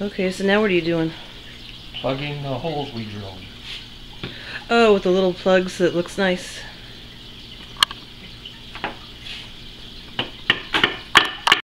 Okay, so now what are you doing? Plugging the holes we drilled. Oh, with the little plugs that looks nice.